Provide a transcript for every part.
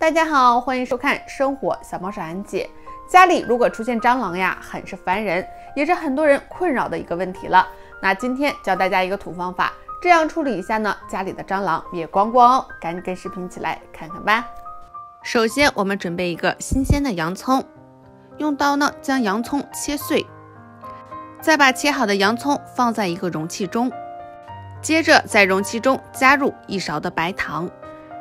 大家好，欢迎收看《生活小猫少安姐》。家里如果出现蟑螂呀，很是烦人，也是很多人困扰的一个问题了。那今天教大家一个土方法，这样处理一下呢，家里的蟑螂灭光光哦。赶紧跟视频起来看看吧。首先，我们准备一个新鲜的洋葱，用刀呢将洋葱切碎，再把切好的洋葱放在一个容器中，接着在容器中加入一勺的白糖。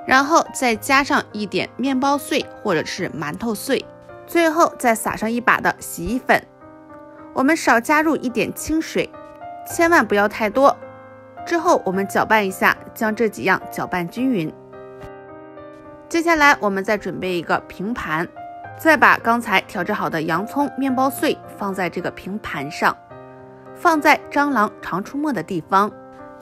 然后再加上一点面包碎或者是馒头碎，最后再撒上一把的洗衣粉。我们少加入一点清水，千万不要太多。之后我们搅拌一下，将这几样搅拌均匀。接下来我们再准备一个平盘，再把刚才调制好的洋葱、面包碎放在这个平盘上，放在蟑螂常出没的地方。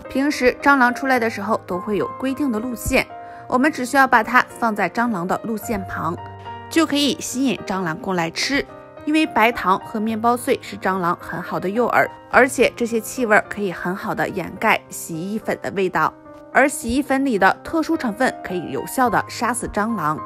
平时蟑螂出来的时候都会有规定的路线。我们只需要把它放在蟑螂的路线旁，就可以吸引蟑螂过来吃。因为白糖和面包碎是蟑螂很好的诱饵，而且这些气味可以很好的掩盖洗衣粉的味道，而洗衣粉里的特殊成分可以有效的杀死蟑螂。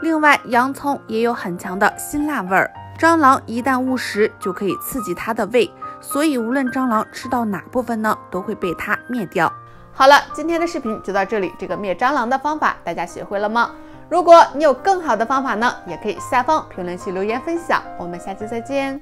另外，洋葱也有很强的辛辣味儿，蟑螂一旦误食就可以刺激它的胃，所以无论蟑螂吃到哪部分呢，都会被它灭掉。好了，今天的视频就到这里。这个灭蟑螂的方法大家学会了吗？如果你有更好的方法呢，也可以下方评论区留言分享。我们下期再见。